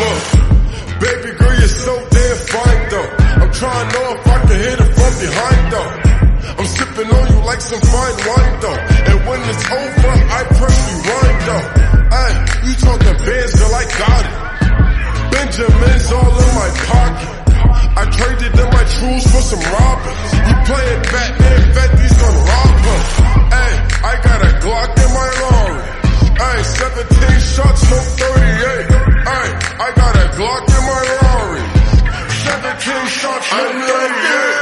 Look, baby girl, you're so damn fine though. I'm trying to know if I can hit it from behind though. I'm sipping on you like some fine wine though. And when it's over, I press rewind though. Hey, you talking bands, girl, I got. Benjamin's all in my pocket. I traded in my truths for some robbers. You playing? 17 shots, no 38. Ay, I got a Glock in my Rari. 17 shots, no 38.